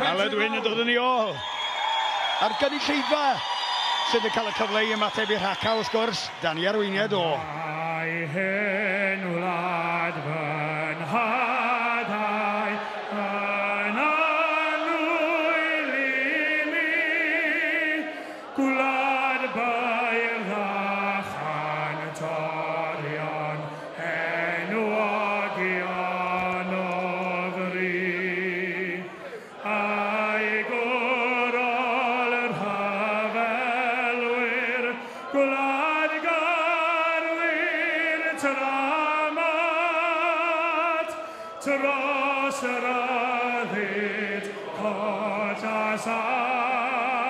Aled Wyn yn dod yn ei ôl. A'r gynulleidfa sydd yn cael y cyfle i ymateb i'r haca, wrth gwrs, Dani Arweiniad o. Ai hen wlad. tramat, trosera lit, cota sancta,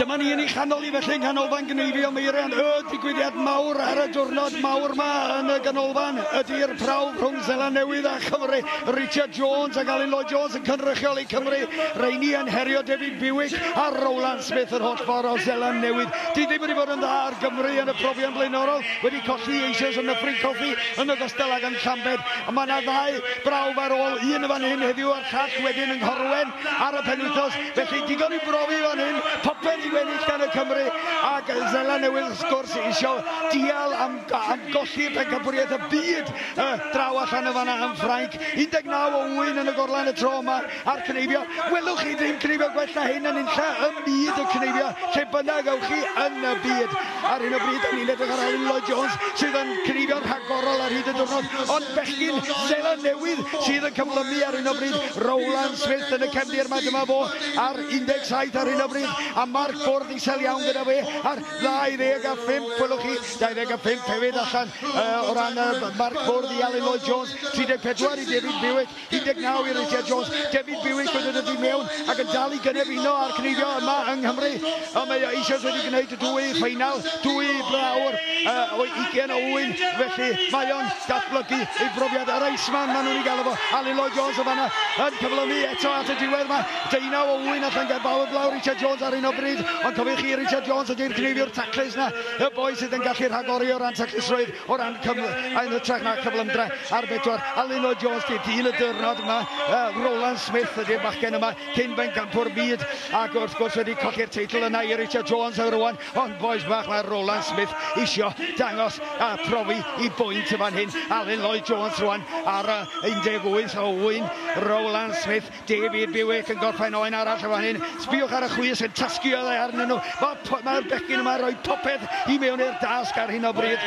Dyma ni yn ei chanol i felly yng nghanolfan gneifio Meirian. Y digwyddiad mawr ar y diwrnod mawr ma yn y ganolfan ydy'r prawf rhwng Zeland Newydd a Chymru. Richard Jones ac Alan Lloyd Jones yn cynrychiol i Cymru. Reini yn herio David Buick a Roland Smith yr holl ffordd o Zeland Newydd. Di ddim wedi bod yn dda ar Gymru yn y profion blaenorol. Wedi colli eisoes yn y ffrin coffi yn y gostel ag yn Llambed. A mae yna ddau brawf ar ôl. Un yn fan hyn heddiw a'r llall wedyn yng Nghorwen ar y penwythos. Felly digon i brofi fan hyn popeth i weddill gan y Cymru ac Zela Newydd wrth gwrs isio dial am, am golli pencampwriaeth y byd uh, draw allan y fanna yn Ffrainc. 19 o wyn yn y gorlan y tro yma a'r cneifio welwch chi ddim cneifio gwell na hyn yn unlla y byd y cneifio lle bynnag awch chi yn y byd. Ar hyn o bryd yn ni'n edrych ar Alan Lloyd Jones sydd yn cneifio'n rhagor arall ar hyd y diwrnod, ond bechgyn Sela Newydd sydd yn cyflymu ar hyn o bryd Rowland Smith yn y cefnir mae dyma fo ar 17 ar hyn o bryd a Mark Ford isel iawn gyda fe ar 25 gwelwch chi 25 hefyd allan uh, o ran uh, Mark Ford i Alan Lloyd Jones 34 i David Bewick, 19 i Richard Jones David Bewick wedi dod i mewn ac yn dal i gynnef uno ar cnifio yma yng Nghymru a mae eisoes wedi gwneud y dwy ffeinal dwy blawr, uh, o 20 o wyn felly mae o'n datblygu ei brofiad yr Iceman maen nhw'n ei gael efo Ali Lloyd Jones o fanna yn cyflymu eto at y diwedd yma. Deunaw o wyn allan gael bawb lawr Richard Jones ar un o bryd. Ond cofiwch chi Richard Jones ydy'r cneifio'r taclis na. Y boi sydd yn gallu rhagori o ran taclisrwydd o ran yn y na cyflymdra ar bedwar. Ali Lloyd Jones di dyn y dyrnod yma. Uh, Roland Smith ydy'r bachgen yma cyn fe'n gampwr byd. Ac wrth gwrs wedi colli'r teitl yna i Richard Jones ar rwan. Ond boes bach mae Roland Smith isio dangos a profi i bwynt at y fan hyn, Alun Lloyd Jones rwan ar y 18 o Wyn, Roland Smith, David Bewick yn gorffen oen arall y fan hyn. Sbiwch ar y chwys yn tasgio dde arnyn nhw. Mae'r ma becyn yma rhoi popeth i mewn i'r dasg ar hyn o bryd.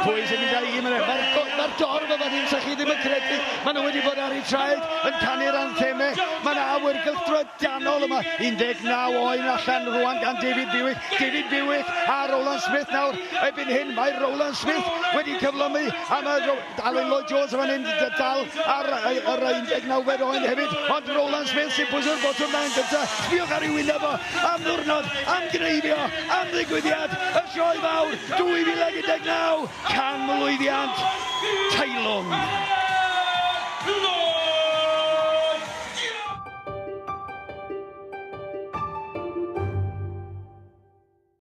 Pwy sy'n mynd â i mewn? Mae'r ma dorf o hyn, sa'ch chi ddim yn credu. Maen nhw wedi bod ar ei traed yn canu'r anthemau amgylch drydanol yma. 19 oen allan rwan gan David Bewick. David Bewick a Roland Smith nawr. Ebyn hyn mae Roland Smith wedi cyflymu a mae Alwyn Lloyd Jones yma'n hyn dal ar yr 19 oen hefyd. Ond Roland Smith sy'n pwysio'r botwm na'n gynta. Sbiwch ar ei wyneb o am ddwrnod, am greifio, am ddigwyddiad. Y sioe fawr 2019, can mlwyddiant, Teilwng.